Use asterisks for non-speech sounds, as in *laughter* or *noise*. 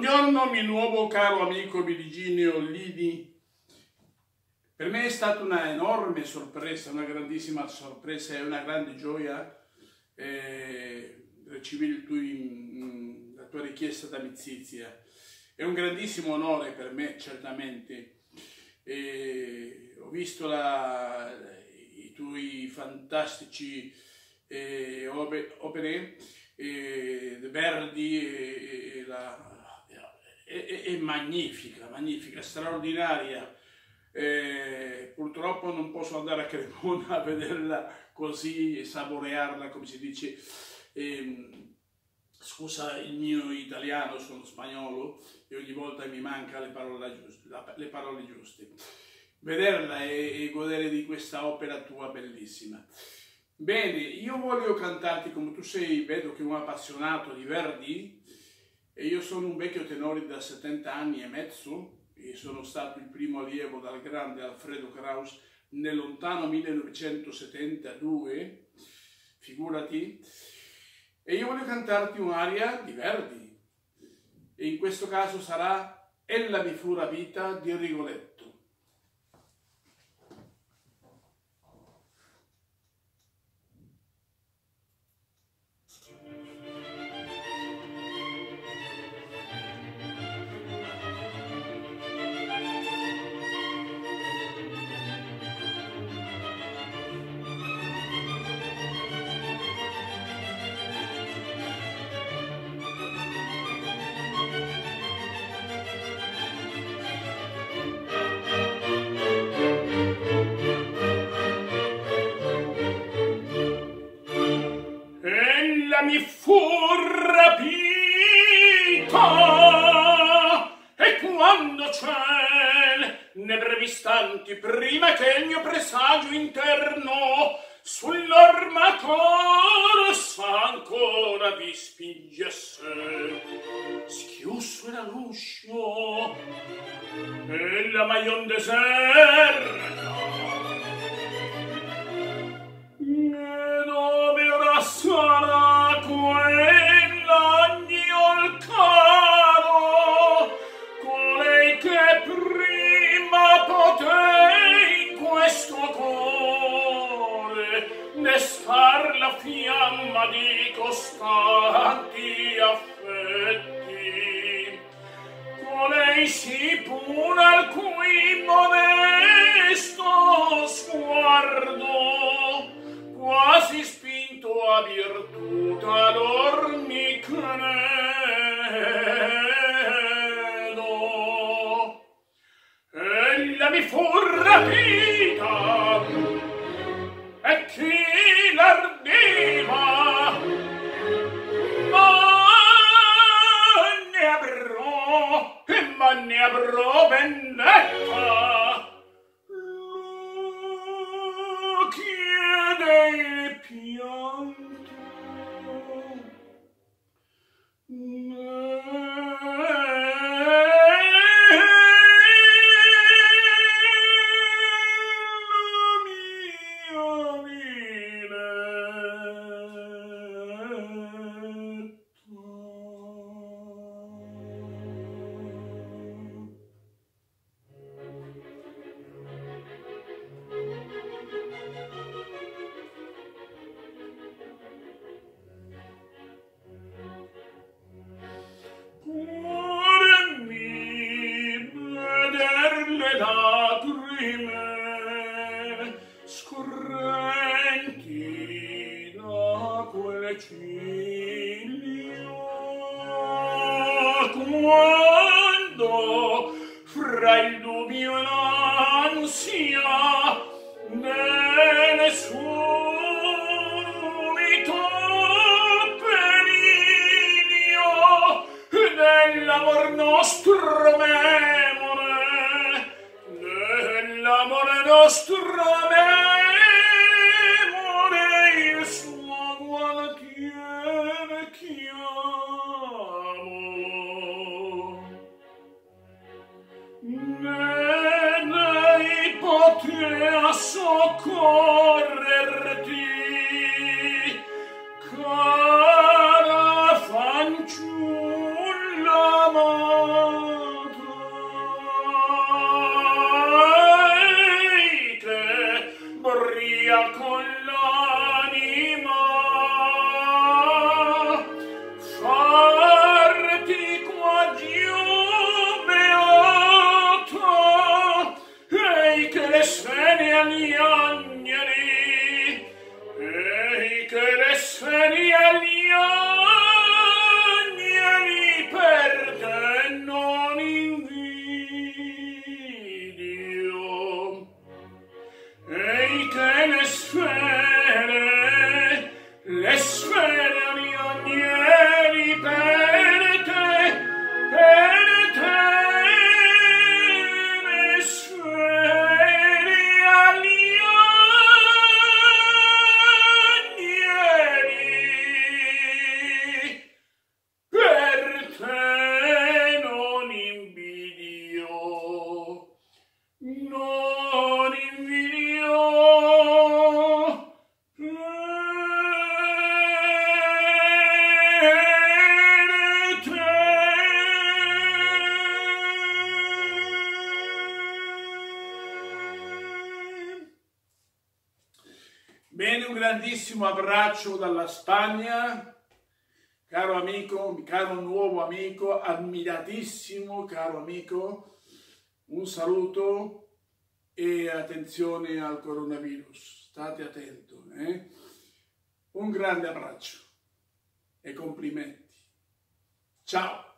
Buongiorno mio nuovo caro amico Virginio Lidi. Per me è stata una enorme sorpresa, una grandissima sorpresa e una grande gioia eh, ricevere tu, la tua richiesta d'amicizia. È un grandissimo onore per me, certamente. E ho visto la, i tuoi fantastici eh, opere, eh, Verdi e, e la è, è, magnifica, magnifica, straordinaria. Eh, purtroppo non posso andare a Cremona *laughs* a vederla così e saborearla, come si dice. Eh, scusa il mio italiano, sono spagnolo e ogni volta mi manca le parole, le parole giuste. Vederla e, e godere di questa opera tua bellissima. Bene, io voglio cantarti come tu sei, vedo che un appassionato di Verdi, e io sono un vecchio tenore da 70 anni e mezzo e sono stato il primo allievo dal grande Alfredo Kraus nel lontano 1972, figurati, e io voglio cantarti un'aria di Verdi, e in questo caso sarà Ella mi fu la vita di Rigoletto. brevi istanti prima che il mio presagio interno sull'armator s'ancora vi spingesse. Schiusso era l'uscio oh, e la maion deserta fiamma di costanti affetti colei si puna al cui modesto sguardo quasi spinto a virtù talor mi crede me scurrenti da quel ciglio quando fra il dubbio e l'ansia delle sue dell'amor nostro me Dostur rağmen يكن grandissimo abbraccio dalla Spagna, caro amico, caro nuovo amico, ammiratissimo caro amico, un saluto e attenzione al coronavirus, state attenti. Eh? Un grande abbraccio e complimenti. Ciao!